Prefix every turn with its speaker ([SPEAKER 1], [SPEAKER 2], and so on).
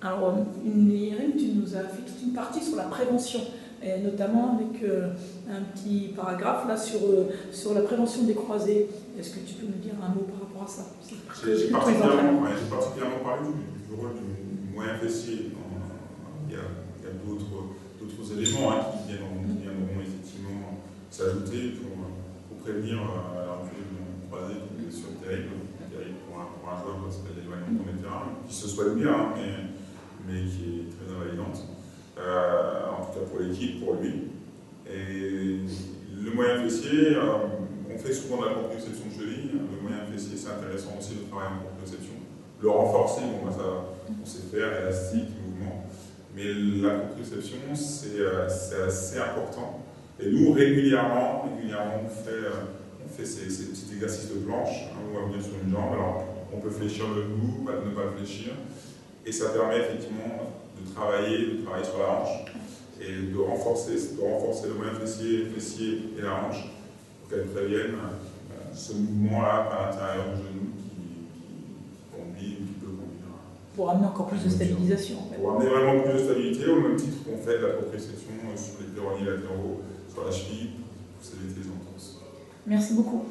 [SPEAKER 1] Alors, Myriam, tu nous as fait toute une partie sur la prévention, et notamment avec euh, un petit paragraphe là sur, euh, sur la prévention des croisés. Est-ce que tu peux nous dire un mot par rapport à ça?
[SPEAKER 2] J'ai particulièrement, ouais, particulièrement parlé du, du, rôle du moyen fessier. Il y a, a d'autres éléments hein, qui, viendront, effectivement s'ajouter pour, pour, prévenir euh, la rupture du croisé qui est une blessure terrible, terrible pour, un, pour un joueur qui s'appelle l'éloignement de terrain, qui se soigne bien, mais mais qui est très invalidante, euh, en tout cas pour l'équipe, pour lui. Et le moyen fessier, euh, on fait souvent de la proprioception de cheville, le moyen fessier c'est intéressant aussi de travailler en proprioception. Le renforcer, bon, bah, ça, on sait faire, élastique, mouvement, mais la proprioception c'est euh, assez important. Et nous, régulièrement, régulièrement on fait, euh, on fait ces, ces, petits exercices de planche, hein, on va venir sur une jambe, alors on peut fléchir le genou, ne pas fléchir, et ça permet effectivement de travailler, de travailler sur la hanche et de renforcer, de renforcer le moyen fessier, fessier et la hanche pour qu'elle prévienne euh, ce mouvement-là à l'intérieur du genou qui, qui, conduit ou qui peut conduire.
[SPEAKER 1] Pour amener encore plus de stabilisation.
[SPEAKER 2] En fait. Pour amener vraiment plus de stabilité, au même titre qu'on fait de la proprioception sur les péronis latéraux, sur la cheville, pour s'éviter les.
[SPEAKER 1] Merci beaucoup.